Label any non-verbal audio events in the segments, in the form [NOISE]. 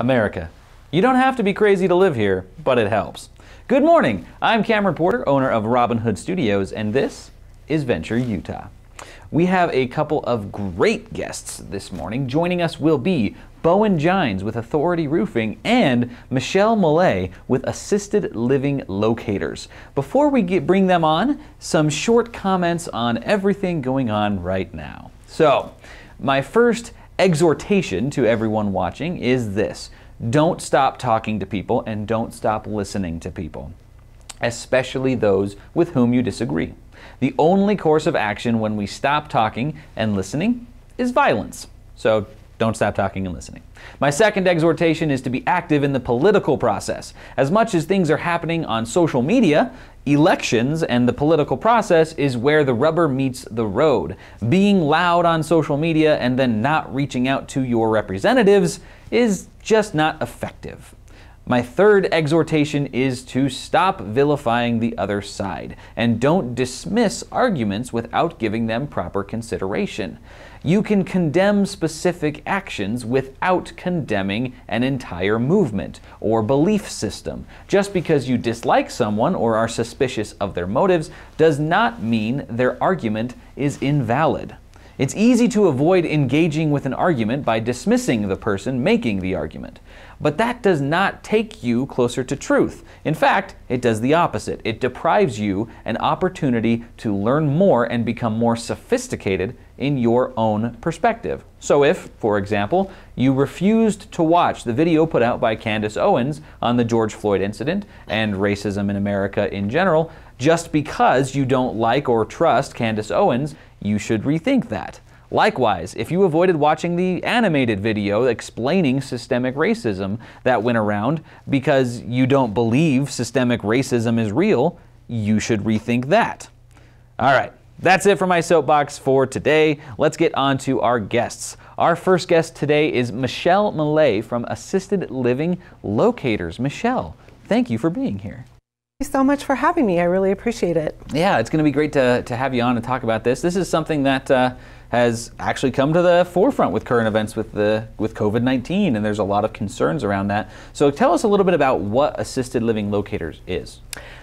America. You don't have to be crazy to live here, but it helps. Good morning. I'm Cameron Porter, owner of Robin Hood Studios, and this is Venture Utah. We have a couple of great guests this morning. Joining us will be Bowen Gines with Authority Roofing and Michelle Malais with Assisted Living Locators. Before we get, bring them on, some short comments on everything going on right now. So, my first exhortation to everyone watching is this don't stop talking to people and don't stop listening to people, especially those with whom you disagree. The only course of action when we stop talking and listening is violence. So don't stop talking and listening. My second exhortation is to be active in the political process. As much as things are happening on social media, elections and the political process is where the rubber meets the road. Being loud on social media and then not reaching out to your representatives is just not effective. My third exhortation is to stop vilifying the other side and don't dismiss arguments without giving them proper consideration. You can condemn specific actions without condemning an entire movement or belief system. Just because you dislike someone or are suspicious of their motives does not mean their argument is invalid. It's easy to avoid engaging with an argument by dismissing the person making the argument. But that does not take you closer to truth. In fact, it does the opposite. It deprives you an opportunity to learn more and become more sophisticated in your own perspective. So, if, for example, you refused to watch the video put out by Candace Owens on the George Floyd incident and racism in America in general, just because you don't like or trust Candace Owens, you should rethink that. Likewise, if you avoided watching the animated video explaining systemic racism that went around because you don't believe systemic racism is real, you should rethink that. All right, that's it for my soapbox for today. Let's get on to our guests. Our first guest today is Michelle Malais from Assisted Living Locators. Michelle, thank you for being here. Thank you so much for having me. I really appreciate it. Yeah, it's going to be great to, to have you on and talk about this. This is something that uh, has actually come to the forefront with current events with the with COVID-19 and there's a lot of concerns around that. So tell us a little bit about what assisted living locators is.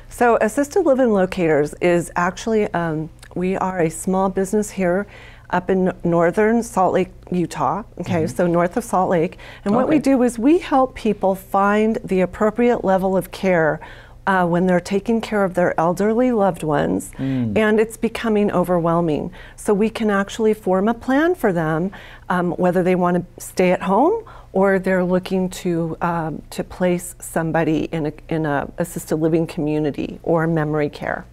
So assisted living locators is actually um, we are a small business here up in northern Salt Lake, Utah. Okay, mm-hmm. so north of Salt Lake. And okay. what we do is we help people find the appropriate level of care uh, when they're taking care of their elderly loved ones mm. and it's becoming overwhelming. So we can actually form a plan for them, um, whether they want to stay at home or they're looking to um, to place somebody in a in a assisted living community or memory care.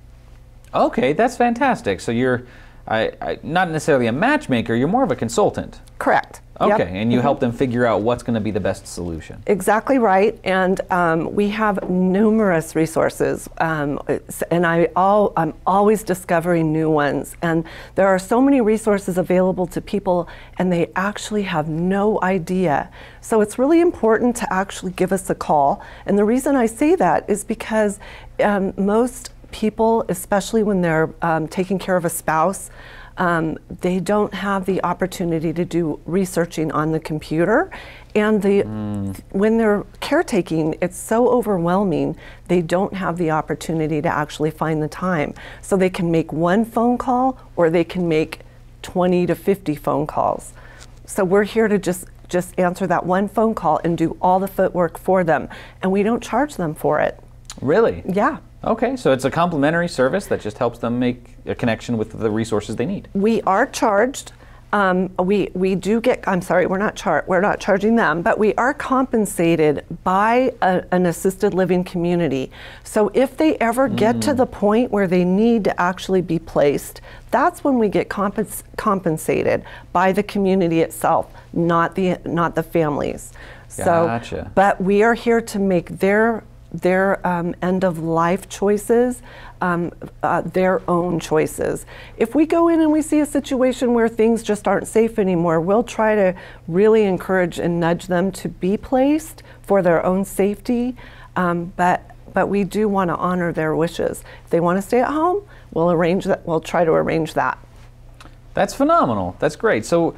Okay, that's fantastic. So you're I, I, not necessarily a matchmaker, you're more of a consultant. Correct. Okay, yep. and you mm-hmm. help them figure out what's going to be the best solution. Exactly right, and um, we have numerous resources, um, and I all, I'm always discovering new ones. And there are so many resources available to people, and they actually have no idea. So it's really important to actually give us a call. And the reason I say that is because um, most people, especially when they're um, taking care of a spouse, um, they don't have the opportunity to do researching on the computer. And the, mm. when they're caretaking, it's so overwhelming, they don't have the opportunity to actually find the time. So they can make one phone call or they can make 20 to 50 phone calls. So we're here to just just answer that one phone call and do all the footwork for them. And we don't charge them for it. Really? Yeah. Okay, so it's a complimentary service that just helps them make a connection with the resources they need. We are charged. Um, we we do get. I'm sorry, we're not char- we're not charging them, but we are compensated by a, an assisted living community. So if they ever get to mm. the point where they need to actually be placed, that's when we get compens- compensated by the community itself, not the not the families. Gotcha. So, but we are here to make their their um, end of life choices, um, uh, their own choices. If we go in and we see a situation where things just aren't safe anymore, we'll try to really encourage and nudge them to be placed for their own safety. Um, but but we do want to honor their wishes. If they want to stay at home, we'll arrange that. We'll try to arrange that. That's phenomenal. That's great. So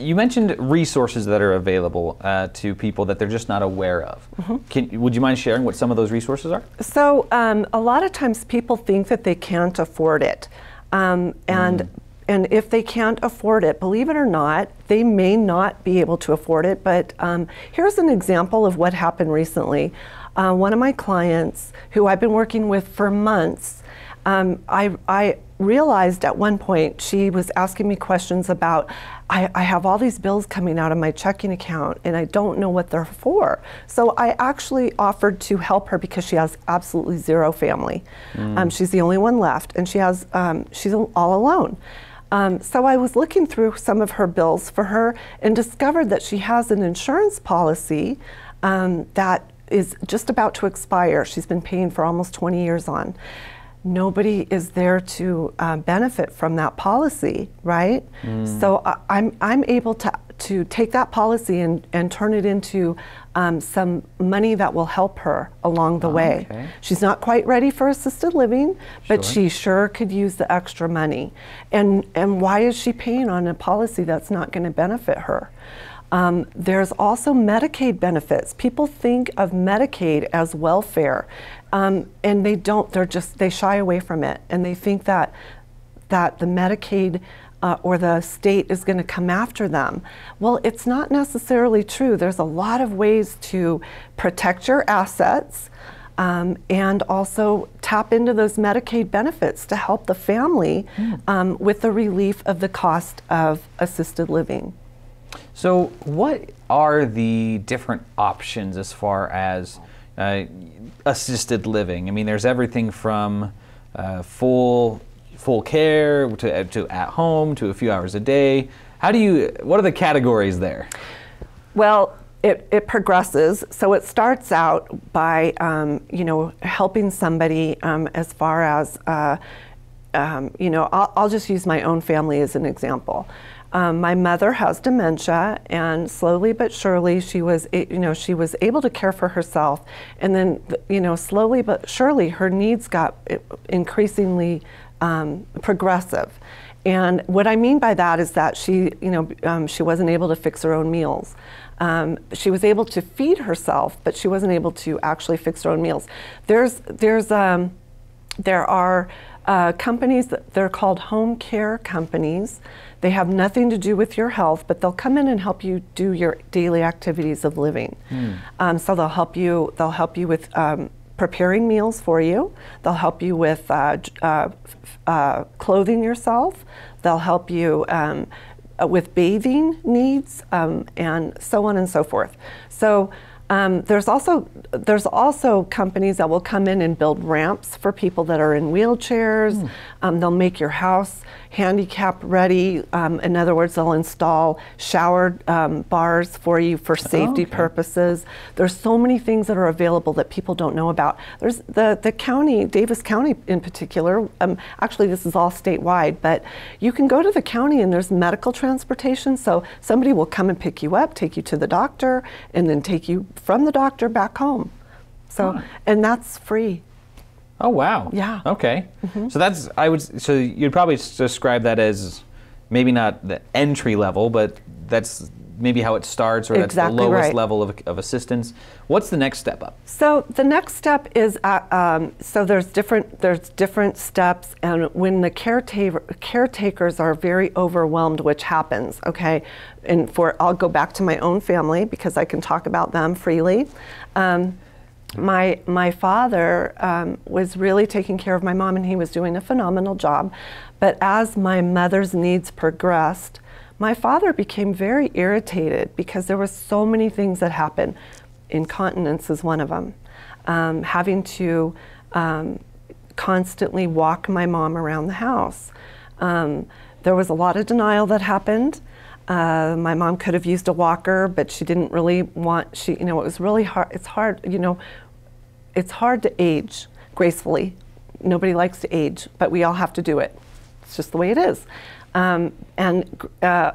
you mentioned resources that are available uh, to people that they're just not aware of. Mm-hmm. Can, would you mind sharing what some of those resources are? So um, a lot of times people think that they can't afford it, um, and and if they can't afford it, believe it or not, they may not be able to afford it. But um, here's an example of what happened recently. Uh, one of my clients, who I've been working with for months, um, I, I realized at one point she was asking me questions about I, I, have all these bills coming out of my checking account and I don't know what they're for. So I actually offered to help her because she has absolutely zero family. Mm. Um, she's the only one left and she has um, she's all alone. Um, so I was looking through some of her bills for her and discovered that she has an insurance policy um, that is just about to expire. She's been paying for almost 20 years on nobody is there to uh, benefit from that policy, right? Mm. So uh, I'm, I'm able to, to take that policy and, and turn it into um, some money that will help her along the oh, way. Okay. She's not quite ready for assisted living, but sure. she sure could use the extra money. And, and why is she paying on a policy that's not going to benefit her? Um, there's also Medicaid benefits. People think of Medicaid as welfare, um, and they don't. They're just they shy away from it, and they think that that the Medicaid uh, or the state is going to come after them. Well, it's not necessarily true. There's a lot of ways to protect your assets. Um, and also tap into those Medicaid benefits to help the family mm. um, with the relief of the cost of assisted living. So, what are the different options as far as uh, assisted living? I mean, there's everything from uh, full full care to, to at home to a few hours a day. How do you? What are the categories there? Well, it, it progresses. So it starts out by um, you know helping somebody um, as far as uh, um, you know I'll, I'll, just use my own family as an example. Um, my mother has dementia, and slowly but surely, she was, you know, she was able to care for herself. And then, you know, slowly but surely, her needs got increasingly um, progressive. And what I mean by that is that she, you know, um, she wasn't able to fix her own meals. Um, she was able to feed herself, but she wasn't able to actually fix her own meals. There's, there's, um, there are uh, companies that they're called home care companies they have nothing to do with your health, but they'll come in and help you do your daily activities of living. Mm. Um, so they'll help you. They'll help you with um, preparing meals for you. They'll help you with uh, uh, uh, clothing yourself. They'll help you um, with bathing needs um, and so on and so forth. So. Um, there's also there's also companies that will come in and build ramps for people that are in wheelchairs. Mm. Um, they'll make your house handicap ready. Um, in other words, they'll install shower um, bars for you for safety oh, okay. purposes. There's so many things that are available that people don't know about. There's the, the county, Davis County in particular, um, actually this is all statewide, but you can go to the county and there's medical transportation. So somebody will come and pick you up, take you to the doctor, and then take you from the doctor back home. So, huh. and that's free. Oh wow. Yeah. Okay. Mm-hmm. So that's I would so you'd probably describe that as maybe not the entry level, but that's maybe how it starts or exactly that's the lowest right. level of, of assistance. What's the next step up? So the next step is uh, um, so there's different there's different steps, and when the caretaker caretakers are very overwhelmed, which happens, okay, and for I'll go back to my own family because I can talk about them freely. Um, my my father um, was really taking care of my mom, and he was doing a phenomenal job. But as my mother's needs progressed, my father became very irritated because there were so many things that happened. Incontinence is one of them. Um, having to um, constantly walk my mom around the house. Um, there was a lot of denial that happened. Uh, my mom could have used a walker, but she didn't really want. She, you know, it was really hard. It's hard, you know, it's hard to age gracefully. Nobody likes to age, but we all have to do it. It's just the way it is. Um, and uh,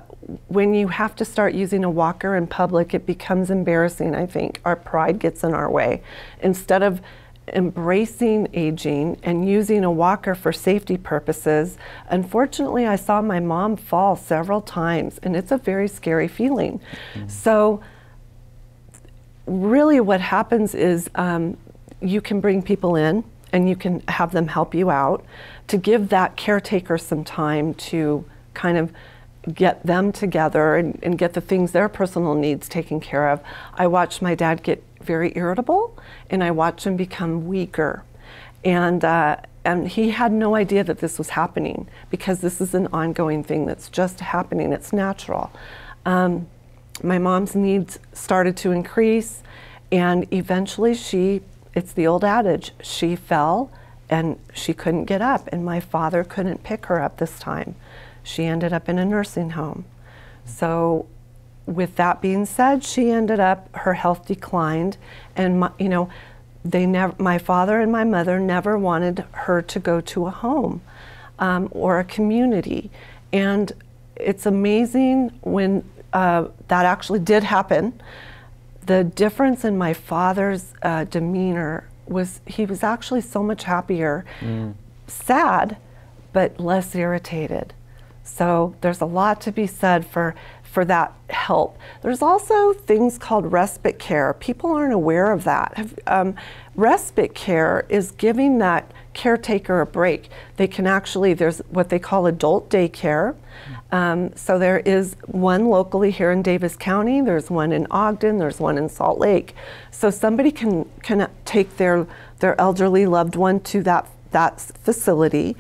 when you have to start using a walker in public, it becomes embarrassing. I think our pride gets in our way. Instead of embracing aging and using a walker for safety purposes, unfortunately, I saw my mom fall several times, and it's a very scary feeling. Mm-hmm. So, really, what happens is um, you can bring people in and you can have them help you out to give that caretaker some time to kind of get them together and, and, get the things their personal needs taken care of. I watched my dad get very irritable and I watched him become weaker. And, uh, and he had no idea that this was happening because this is an ongoing thing that's just happening, it's natural. Um, my mom's needs started to increase, and eventually she, it's the old adage, she fell and she couldn't get up, and my father couldn't pick her up this time. She ended up in a nursing home. So, with that being said, she ended up, her health declined, and my, you know, they never, my father and my mother never wanted her to go to a home um, or a community. And it's amazing when uh, that actually did happen. The difference in my father's uh, demeanor was he was actually so much happier, mm. sad, but less irritated. So there's a lot to be said for for that help. There's also things called respite care. People aren't aware of that. Um, respite care is giving that caretaker a break. They can actually, there's what they call adult daycare. Um, so there is one locally here in Davis County, there's one in Ogden, there's one in Salt Lake. So somebody can, can take their, their elderly loved one to that, that facility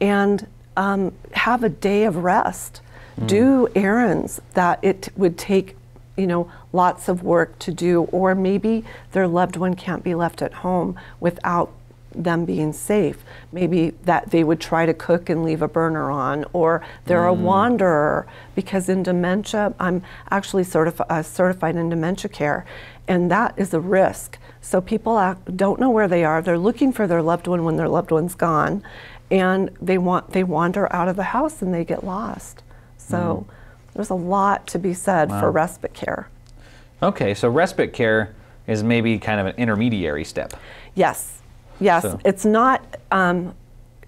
and um, have a day of rest. Mm. Do errands that it would take, you know, lots of work to do, or maybe their loved one can't be left at home without them being safe. Maybe that they would try to cook and leave a burner on, or they're mm. a wanderer because in dementia, I'm actually certifi- uh, certified in dementia care, and that is a risk. So people act, don't know where they are. They're looking for their loved one when their loved one's gone, and they want they wander out of the house and they get lost. So mm. there's a lot to be said wow. for respite care. Okay, so respite care is maybe kind of an intermediary step. Yes, yes. So. It's not. Um,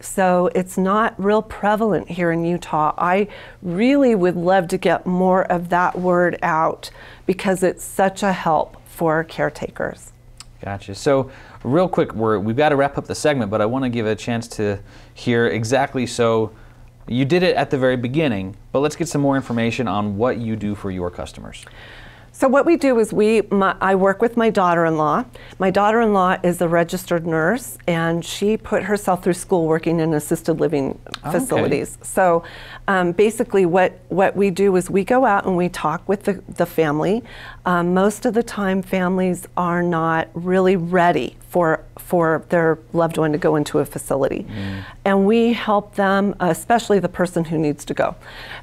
so it's not real prevalent here in Utah. I really would love to get more of that word out because it's such a help for caretakers. Gotcha. So, real quick, we're, we've got to wrap up the segment, but I want to give a chance to hear exactly so you did it at the very beginning, but let's get some more information on what you do for your customers. So what we do is we, my, I work with my daughter-in-law. My daughter-in-law is a registered nurse, and she put herself through school working in assisted living facilities. Okay. So um, basically, what what we do is we go out and we talk with the the family. Um, most of the time, families are not really ready for for their loved one to go into a facility, mm. and we help them, especially the person who needs to go.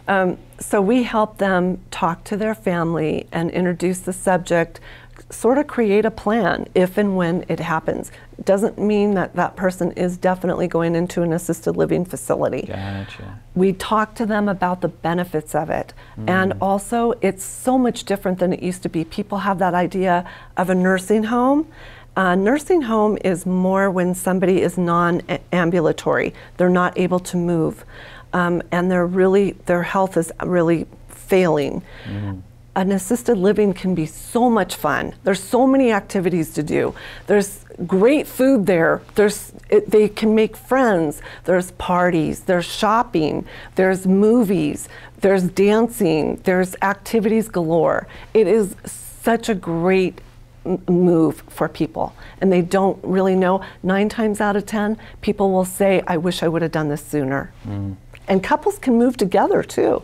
Um, so we help them talk to their family and introduce the subject, sort of create a plan if and when it happens. Doesn't mean that that person is definitely going into an assisted living facility. Gotcha. We talk to them about the benefits of it. Mm. And also, it's so much different than it used to be. People have that idea of a nursing home. A nursing home is more when somebody is non ambulatory, they're not able to move, um, and they're really, their health is really failing. Mm an assisted living can be so much fun. There's so many activities to do. There's great food there. There's it, they can make friends. There's parties. There's shopping. There's movies. There's dancing. There's activities galore. It is such a great move for people and they don't really know nine times out of ten people will say i wish i would have done this sooner mm. and couples can move together too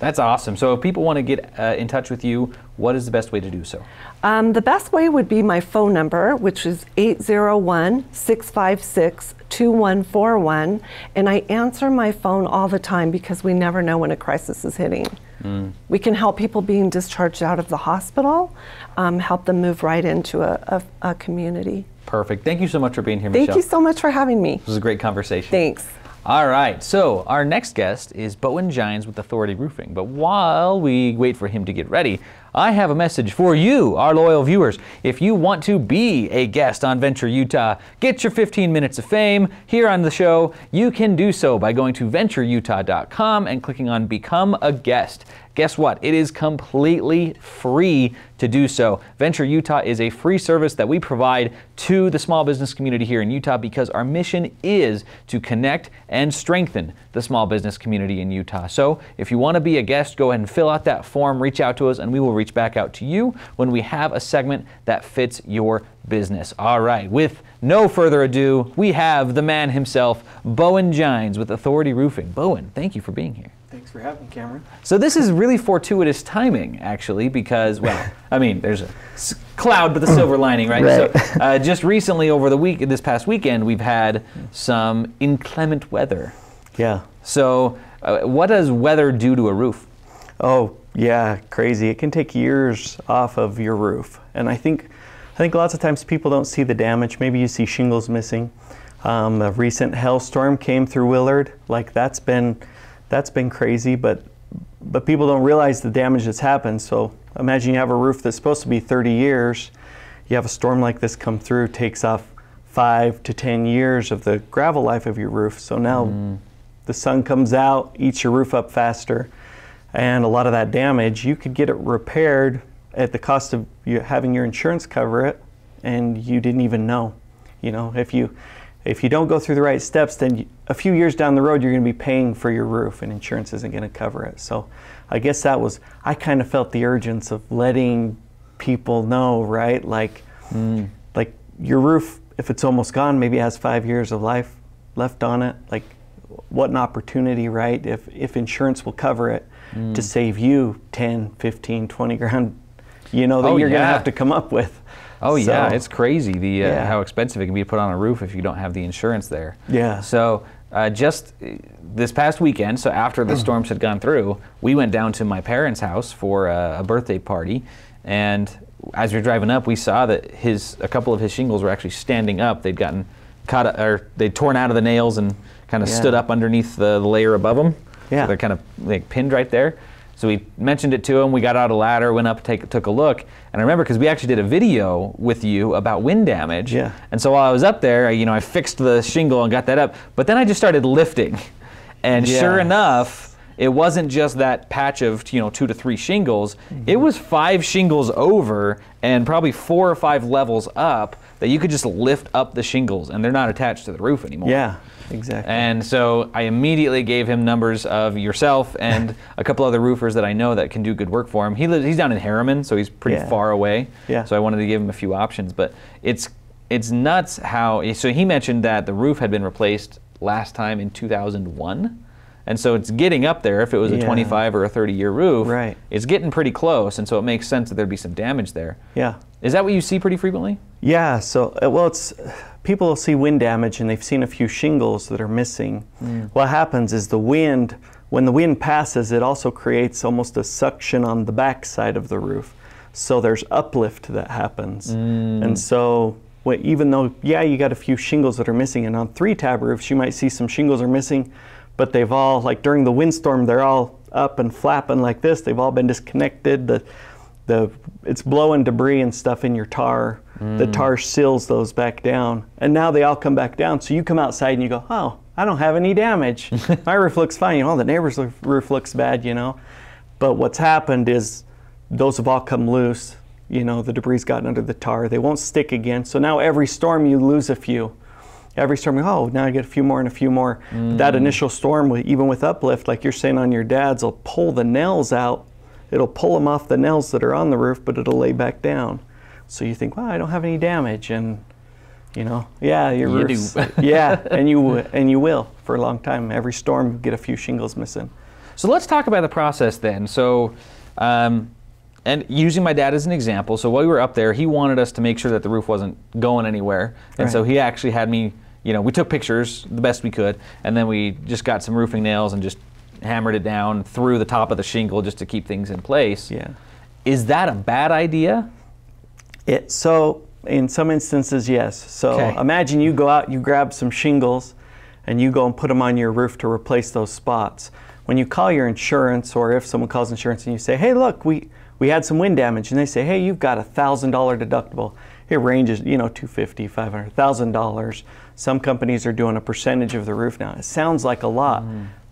that's awesome. So if people want to get uh, in touch with you, what is the best way to do so? Um, the best way would be my phone number, which is 801 656 2141. And I answer my phone all the time because we never know when a crisis is hitting. Mm. We can help people being discharged out of the hospital, um, help them move right into a, a, a, community. Perfect. Thank you so much for being here, Thank Michelle. you so much for having me. This was a great conversation. Thanks. All right, so our next guest is Bowen Gines with Authority Roofing. But while we wait for him to get ready, I have a message for you, our loyal viewers. If you want to be a guest on Venture Utah, get your 15 minutes of fame here on the show, you can do so by going to ventureutah.com and clicking on Become a Guest. Guess what? It is completely free to do so. Venture Utah is a free service that we provide to the small business community here in Utah because our mission is to connect and strengthen the small business community in Utah. So if you want to be a guest, go ahead and fill out that form, reach out to us, and we will reach back out to you when we have a segment that fits your business. All right, with no further ado, we have the man himself, Bowen Gines with Authority Roofing. Bowen, thank you for being here. Thanks for having me, Cameron. So this is really fortuitous timing, actually, because well, [LAUGHS] I mean, there's a cloud with a silver lining, right? Right. So uh, just recently, over the week, this past weekend, we've had some inclement weather. Yeah. So, uh, what does weather do to a roof? Oh, yeah, crazy. It can take years off of your roof. And I think I think lots of times people don't see the damage. Maybe you see shingles missing. Um, a recent hailstorm came through Willard. Like that's been that's been crazy, but but people don't realize the damage that's happened. So imagine you have a roof that's supposed to be 30 years. You have a storm like this come through, takes off five to 10 years of the gravel life of your roof. So now mm-hmm. the sun comes out, eats your roof up faster, and a lot of that damage, you could get it repaired at the cost of you having your insurance cover it, and you didn't even know. You know, if you if you don't go through the right steps, then a few years down the road, you're going to be paying for your roof, and insurance isn't going to cover it. So, I guess that was I kind of felt the urgency of letting people know, right? Like, mm. like your roof, if it's almost gone, maybe it has five years of life left on it. Like, what an opportunity, right? If, if insurance will cover it to mm. save you 10, 15, 20 grand, you know, that Oh, you're going to have to come up with. Oh yeah, it's crazy the uh, Yeah. how expensive it can be to put on a roof if you don't have the insurance there. Yeah. So uh, just uh, this past weekend, so after the storms had gone through, we went down to my parents' house for uh, a birthday party, and as we were driving up, we saw that his a couple of his shingles were actually standing up. They'd gotten caught or they'd torn out of the nails and kind of Yeah. stood up underneath the, the layer above them. Yeah. So they're kind of like pinned right there. So we mentioned it to him. We got out a ladder, went up, take, took a look, and I remember because we actually did a video with you about wind damage. Yeah. And so while I was up there, I, you know, I fixed the shingle and got that up. But then I just started lifting, and sure enough, it wasn't just that patch of you know two to three shingles. It mm-hmm. was five shingles over and probably four or five levels up that you could just lift up the shingles, and they're not attached to the roof anymore. Yeah, exactly. And so I immediately gave him numbers of yourself and [LAUGHS] a couple other roofers that I know that can do good work for him. He lives, he's down in Herriman, so he's pretty Yeah. far away. Yeah. So I wanted to give him a few options, but it's it's nuts how. So he mentioned that the roof had been replaced last time in 2001. And so it's getting up there. If it was a 25 or a 30 year roof, Right. it's getting pretty close. And so it makes sense that there'd be some damage there. yeah. Is that what you see pretty frequently? Yeah, so uh, well, it's people will see wind damage and they've seen a few shingles that are missing. What happens is the wind, when the wind passes, it also creates almost a suction on the back side of the roof. So there's uplift that happens, and so even though yeah, you got a few shingles that are missing, and on three tab roofs you might see some shingles are missing, but they've all like during the windstorm they're all up and flapping like this. They've all been disconnected. The the it's blowing debris and stuff in your tar. The mm. tar seals those back down, and now they all come back down. So you come outside and you go, "Oh, I don't have any damage. [LAUGHS] My roof looks fine. You know, the neighbor's roof- roof looks bad. You know." But what's happened is those have all come loose. You know, the debris gotten under the tar. They won't stick again. So now every storm you lose a few. Every storm, oh, now I get a few more and a few more. That initial storm, even with uplift, like you're saying on your dad's, will pull the nails out. It'll pull them off the nails that are on the roof, but it'll lay back down. So you think, well, I don't have any damage, and you know, yeah, your You roof's, yeah, and you and you will for a long time. Every storm, you get a few shingles missing. So let's talk about the process then. So, um, and using my dad as an example, so while we were up there, he wanted us to make sure that the roof wasn't going anywhere, and so he actually had me. You know, we took pictures the best we could, and then we just got some roofing nails and just hammered it down through the top of the shingle just to keep things in place. Yeah. Is that a bad idea? It, so in some instances, yes. So Okay. imagine you go out, you grab some shingles, and you go and put them on your roof to replace those spots. When you call your insurance, or if someone calls insurance and you say, "Hey, look, we we had some wind damage, and they say, hey, you've got a thousand dollar deductible. It ranges, you know, 250, 500, thousand dollars. Some companies are doing a percentage of the roof now. It sounds like a lot,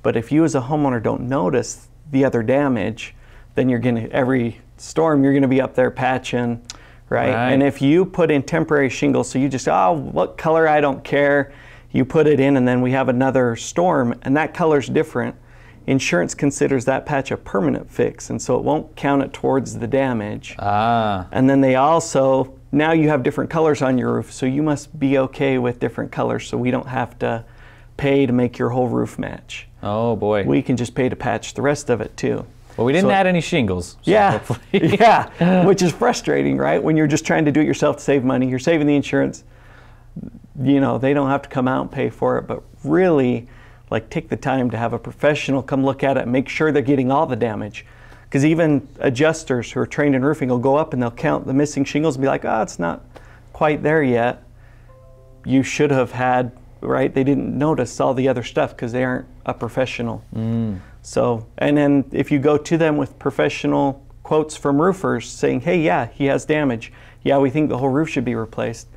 but if you as a homeowner don't notice the other damage, then you're gonna every storm you're gonna be up there patching, right? Right. And if you put in temporary shingles, so you just oh what color I don't care, you put it in, and then we have another storm, and that color's different. Insurance considers that patch a permanent fix, and so it won't count it towards the damage. Ah, And then they also, now you have different colors on your roof, so you must be okay with different colors so we don't have to pay to make your whole roof match. oh boy. We can just pay to patch the rest of it too. well, we didn't so- add any shingles. so Yeah, hopefully- [LAUGHS] yeah, which is frustrating, right? When you're just trying to do it yourself to save money, you're saving the insurance. You know, they don't have to come out and pay for it, but really, like, take the time to have a professional come look at it and make sure they're getting all the damage. Because even adjusters who are trained in roofing will go up and they'll count the missing shingles and be like, oh, it's not quite there yet. You should have had, right? They didn't notice all the other stuff because they aren't a professional. Mm. So, and then if you go to them with professional quotes from roofers saying, hey, yeah, he has damage. Yeah, we think the whole roof should be replaced.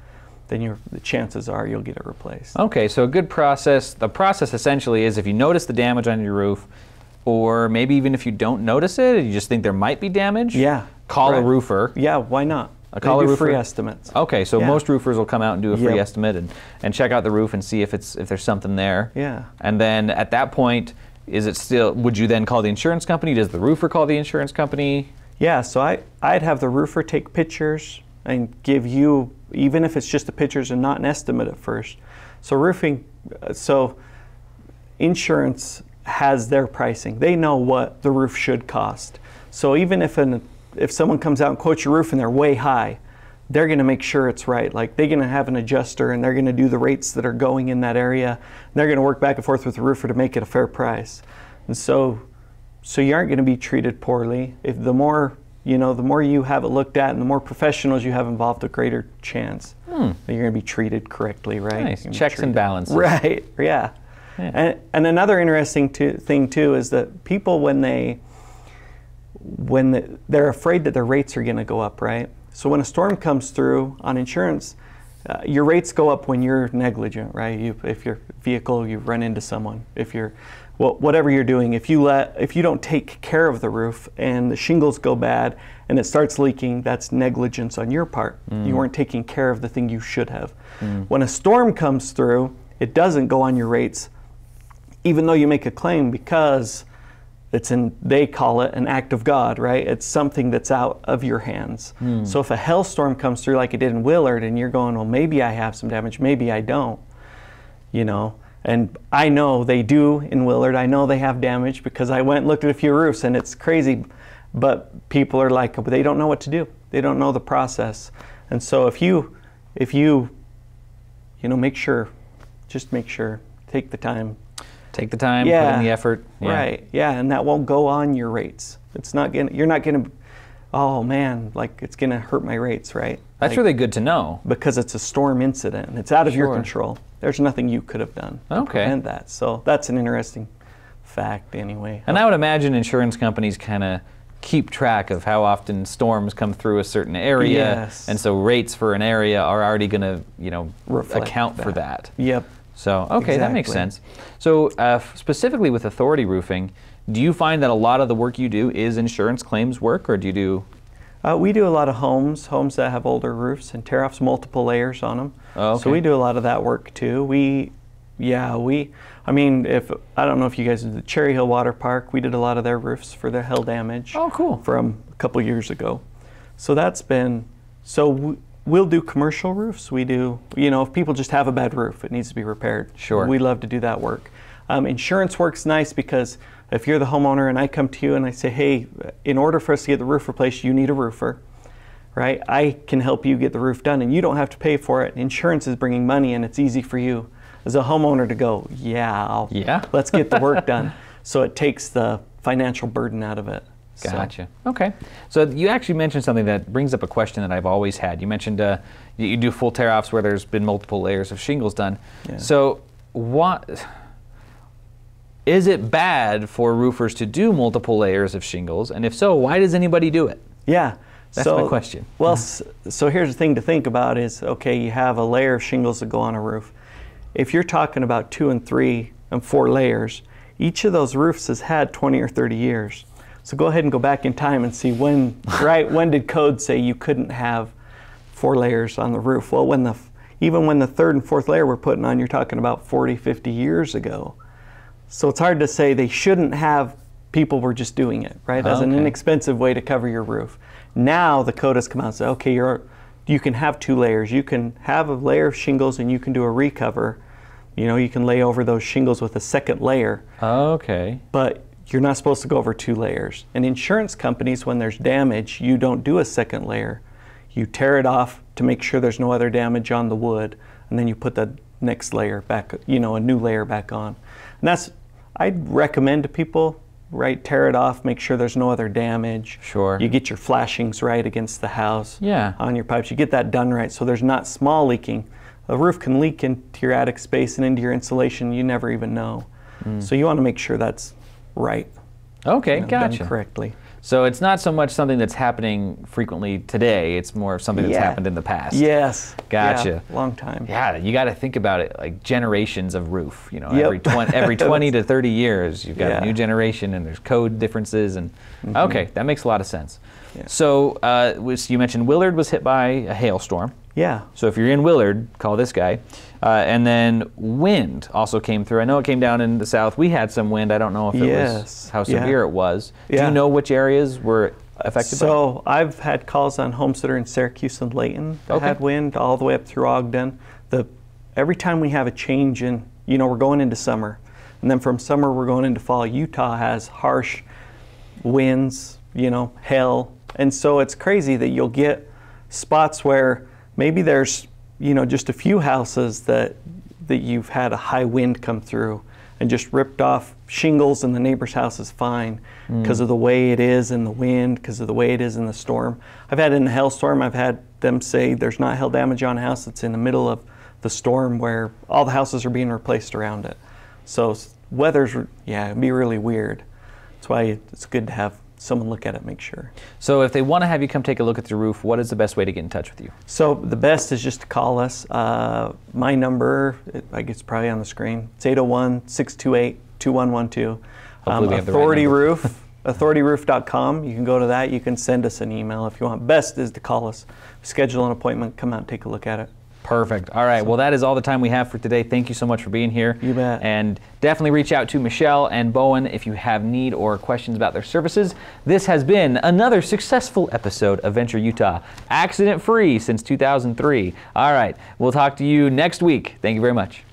Then your, the chances are you'll get it replaced. Okay, so a good process. The process essentially is if you notice the damage on your roof, or maybe even if you don't notice it, you just think there might be damage. Yeah. Call a roofer. Yeah, why not? A They call a roofer? free estimates. Okay, so Yeah. most roofers will come out and do a free Yep. estimate and, and check out the roof and see if it's if there's something there. Yeah. And then at that point, is it still? Would you then call the insurance company? Does the roofer call the insurance company? Yeah, so I, I'd have the roofer take pictures and give you, even if it's just the pictures and not an estimate at first. So roofing, uh, so insurance has their pricing. They know what the roof should cost. So even if an if someone comes out and quotes your roof and they're way high, they're going to make sure it's right. Like they're going to have an adjuster and they're going to do the rates that are going in that area. And they're going to work back and forth with the roofer to make it a fair price. And so so you aren't going to be treated poorly. If the more you know, the more you have it looked at, and the more professionals you have involved, the greater chance that you're going to be treated correctly, right? Hmm. Nice. You're gonna be Checks and balances. [LAUGHS] Right. Yeah. And, and another interesting to, thing too is that people when they when the, they're afraid that their rates are going to go up, right? So when a storm comes through on insurance, uh, your rates go up when you're negligent, right? You, if your vehicle, you run into someone. If you're, well, whatever you're doing, if you let, if you don't take care of the roof and the shingles go bad and it starts leaking, that's negligence on your part. You weren't taking care of the thing you should have. When a storm comes through, it doesn't go on your rates, even though you make a claim because it's in they call it an act of God, right? It's something that's out of your hands. Hmm. So if a hailstorm comes through like it did in Willard and you're going, well, maybe I have some damage, maybe I don't, you know. And I know they do in Willard. I know they have damage because I went and looked at a few roofs and it's crazy. But people are like, they don't know what to do. They don't know the process. And so if you, if you, you know, make sure, just make sure, take the time, Take the time, put in the effort. Yeah. Right. Yeah, and that won't go on your rates. It's not gonna. You're not gonna. Oh man, like it's gonna hurt my rates, right? That's Like, really good to know. because it's a storm incident and it's out of your control. There's nothing you could have done to Okay. prevent that. So that's an interesting fact, anyway. And I would imagine insurance companies kind of keep track of how often storms come through a certain area, Yes. and so rates for an area are already going to, you know, Reflect account for that. that. Yep. So okay, that makes sense. So uh, specifically with authority roofing, do you find that a lot of the work you do is insurance claims work, or do you do? Uh, we do a lot of homes, homes that have older roofs and tear offs, multiple layers on them. Oh, So we do a lot of that work too. We, yeah, we. I mean, if I don't know if you guys did the Cherry Hill Water Park, we did a lot of their roofs for their hail damage. Oh, cool. From a couple years ago, so that's been. So we, we'll do commercial roofs. We do, you know, if people just have a bad roof, it needs to be repaired. Sure. We love to do that work. Um, insurance works nice because if you're the homeowner and I come to you and I say, hey, in order for us to get the roof replaced, you need a roofer, right? I can help you get the roof done and you don't have to pay for it. Insurance is bringing money and it's easy for you as a homeowner to go, yeah, I'll, Yeah. let's get the work [LAUGHS] done. So it takes the financial burden out of it. So- Gotcha. Okay. So you actually mentioned something that brings up a question that I've always had. You mentioned uh, you, you do full tear offs where there's been multiple layers of shingles done. Yeah. So what is it bad for roofers to do multiple layers of shingles? And if so, why does anybody do it? Yeah. That's so, my question. Well, so here's the thing to think about is okay, you have a layer of shingles that go on a roof. If you're talking about two and three and four layers, each of those roofs has had 20 or 30 years. So go ahead and go back in time and see when, right, when did code say you couldn't have four layers on the roof? Well, when the, even when the third and fourth layer we're putting on, you're talking about 40, 50 years ago. So it's hard to say they shouldn't have, people were just doing it, right? As an inexpensive way to cover your roof. Now the code has come out and said, okay, you're, you can have two layers. You can have a layer of shingles and you can do a recover. You know, you can lay over those shingles with a second layer, Okay. but you're not supposed to go over two layers. And insurance companies, when there's damage, you don't do a second layer. You tear it off to make sure there's no other damage on the wood, and then you put the next layer back, you know, a new layer back on. And that's, I'd recommend to people, right, tear it off, make sure there's no other damage. Sure. You get your flashings right against the house Yeah. on your pipes. You get that done right so there's not small leaking. A roof can leak into your attic space and into your insulation, you never even know. Mm. So you want to make sure that's right. Okay, you know, gotcha. correctly. So it's not so much something that's happening frequently today. It's more of something that's Yeah. happened in the past. Yes. Gotcha. Yeah, long time. Yeah, you got to think about it like generations of roof. You know, Yep. every 20, [LAUGHS] every 20 to 30 years, you've got Yeah. Mm-hmm. a new generation and there's code differences. And okay, that makes a lot of sense. So uh, was, you mentioned Willard was hit by a hailstorm. Yeah. So if you're in Willard, call this guy. Uh, and then wind also came through. I know it came down in the south. We had some wind. I don't know if it was Yes. how Yeah. severe it was. Do Yeah. you know which areas were affected by? So I've had calls on homes that are in Syracuse and Layton that Okay. had wind all the way up through Ogden. The every time we have a change in, you know, we're going into summer, and then from summer we're going into fall. Utah has harsh winds, you know, hail, and so it's crazy that you'll get spots where maybe there's, you know, just a few houses that that you've had a high wind come through and just ripped off shingles and the neighbor's house is fine mm. because of the way it is in the wind, because of the way it is in the storm. I've had in a hailstorm, I've had them say there's not hail damage on a house that's in the middle of the storm where all the houses are being replaced around it. So weather's, yeah, it'd be really weird. That's why it's good to have someone look at it, make sure. So if they want to have you come take a look at the roof, what is the best way to get in touch with you? So the best is just to call us. Uh, my number, it, I guess, probably on the screen. It's 801-628-2112. Hopefully we have the right Authority number. Roof, [LAUGHS] authorityroof.com. You can go to that. You can send us an email if you want. Best is to call us, schedule an appointment, come out and take a look at it. Perfect. All right. Well, that is all the time we have for today. Thank you so much for being here. You bet. And definitely reach out to Michelle and Bowen if you have need or questions about their services. This has been another successful episode of Venture Utah, accident free since 2003. All right. We'll talk to you next week. Thank you very much.